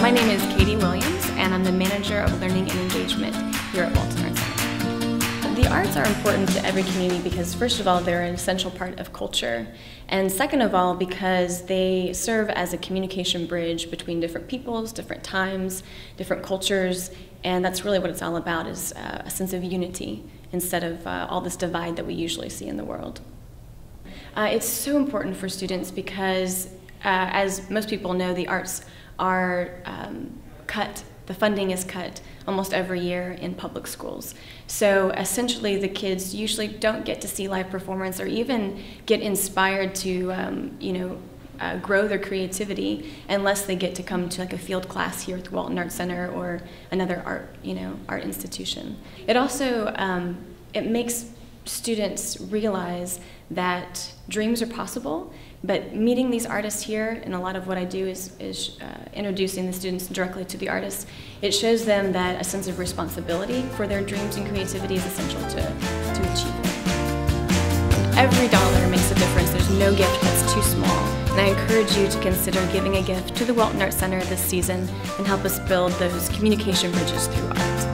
My name is Katie Williams, and I'm the Manager of Learning and Engagement here at Walton Arts Center. The arts are important to every community because, first of all, they're an essential part of culture, and second of all, because they serve as a communication bridge between different peoples, different times, different cultures, and that's really what it's all about: is uh, a sense of unity instead of uh, all this divide that we usually see in the world. Uh, it's so important for students because, uh, as most people know, the arts are um, cut, the funding is cut almost every year in public schools. So essentially, the kids usually don't get to see live performance or even get inspired to, um, you know, uh, grow their creativity unless they get to come to like a field class here at the Walton Art Center or another art, you know, art institution. It also um, it makes students realize that dreams are possible, but meeting these artists here, and a lot of what I do is, is uh, introducing the students directly to the artists, it shows them that a sense of responsibility for their dreams and creativity is essential to, to achieve. Every dollar makes a difference. There's no gift that's too small. And I encourage you to consider giving a gift to the Walton Art Center this season and help us build those communication bridges through art.